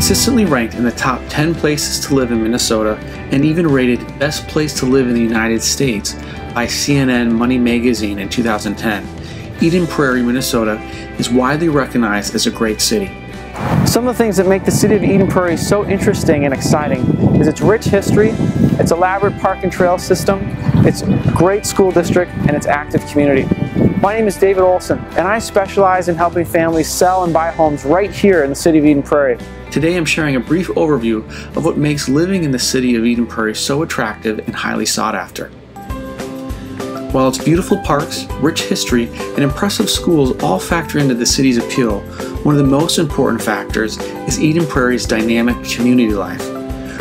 consistently ranked in the top 10 places to live in Minnesota and even rated best place to live in the United States by CNN Money Magazine in 2010. Eden Prairie, Minnesota is widely recognized as a great city. Some of the things that make the city of Eden Prairie so interesting and exciting is its rich history, its elaborate park and trail system, its great school district, and its active community. My name is David Olson, and I specialize in helping families sell and buy homes right here in the city of Eden Prairie. Today I'm sharing a brief overview of what makes living in the city of Eden Prairie so attractive and highly sought after. While its beautiful parks, rich history, and impressive schools all factor into the city's appeal, one of the most important factors is Eden Prairie's dynamic community life.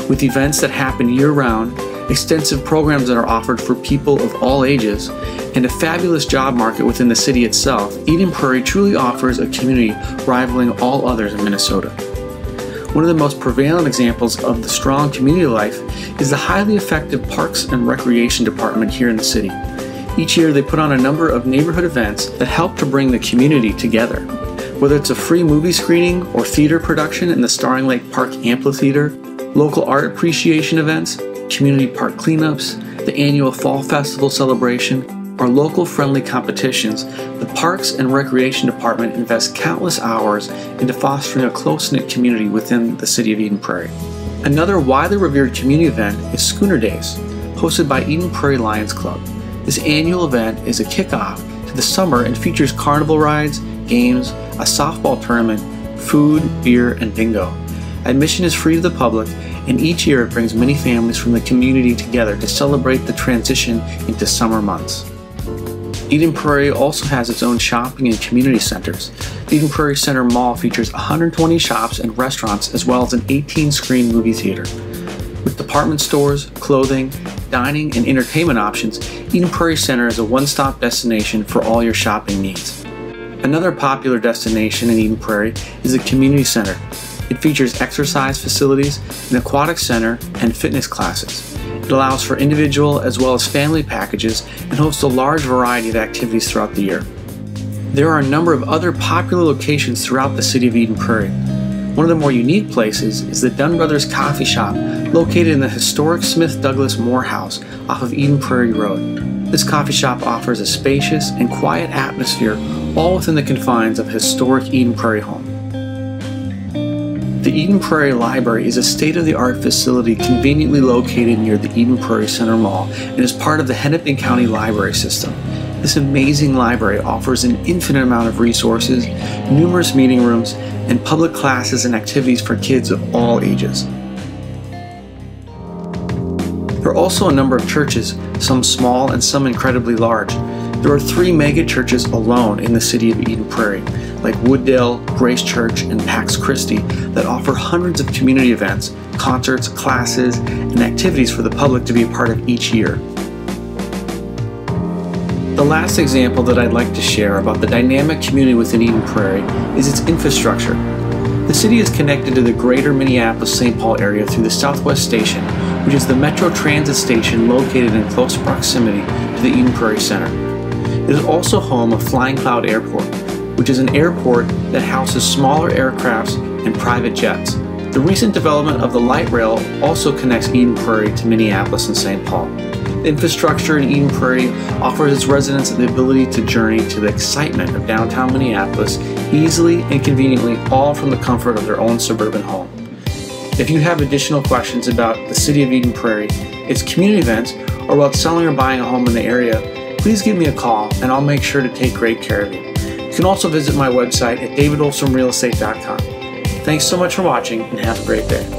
With events that happen year round, extensive programs that are offered for people of all ages, and a fabulous job market within the city itself, Eden Prairie truly offers a community rivaling all others in Minnesota. One of the most prevalent examples of the strong community life is the highly effective Parks and Recreation Department here in the city. Each year, they put on a number of neighborhood events that help to bring the community together. Whether it's a free movie screening or theater production in the Staring Lake Park Amphitheater, local art appreciation events, community park cleanups, the annual Fall Festival celebration, or local friendly competitions, the Parks and Recreation Department invests countless hours into fostering a close knit community within the city of Eden Prairie. Another widely revered community event is Schooner Days, hosted by Eden Prairie Lions Club. This annual event is a kickoff to the summer and features carnival rides, games, a softball tournament, food, beer, and bingo. Admission is free to the public, and each year it brings many families from the community together to celebrate the transition into summer months. Eden Prairie also has its own shopping and community centers. The Eden Prairie Center Mall features 120 shops and restaurants as well as an 18 screen movie theater. With department stores, clothing, dining, and entertainment options, Eden Prairie Center is a one stop destination for all your shopping needs. Another popular destination in Eden Prairie is the Community Center. It features exercise facilities, an aquatic center, and fitness classes. It allows for individual as well as family packages and hosts a large variety of activities throughout the year. There are a number of other popular locations throughout the city of Eden Prairie. One of the more unique places is the Dunn Brothers Coffee Shop, located in the historic Smith Douglas More House off of Eden Prairie Road. This coffee shop offers a spacious and quiet atmosphere, all within the confines of historic Eden Prairie home. The Eden Prairie Library is a state of the art facility conveniently located near the Eden Prairie Center Mall and is part of the Hennepin County Library System. This amazing library offers an infinite amount of resources, numerous meeting rooms, and public classes and activities for kids of all ages. There are also a number of churches, some small and some incredibly large. There are three mega churches alone in the city of Eden Prairie, like Wooddale, Grace Church, and Pax Christi, that offer hundreds of community events, concerts, classes, and activities for the public to be a part of each year. The last example that I'd like to share about the dynamic community within Eden Prairie is its infrastructure. The city is connected to the greater Minneapolis St. Paul area through the Southwest Station, which is the Metro Transit station located in close proximity to the Eden Prairie Center. It is also home of Flying Cloud Airport, which is an airport that houses smaller aircrafts and private jets. The recent development of the light rail also connects Eden Prairie to Minneapolis and St. Paul. The infrastructure in Eden Prairie offers its residents the ability to journey to the excitement of downtown Minneapolis easily and conveniently, all from the comfort of their own suburban home. If you have additional questions about the city of Eden Prairie, its community events, or about selling or buying a home in the area, please give me a call and I'll make sure to take great care of you. You can also visit my website at davidolsonrealestate.com. Thanks so much for watching and have a great day.